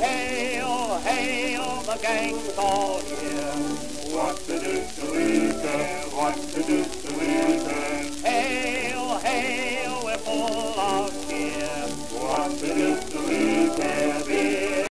Hail, hail, the gang's all here. What to do to what to do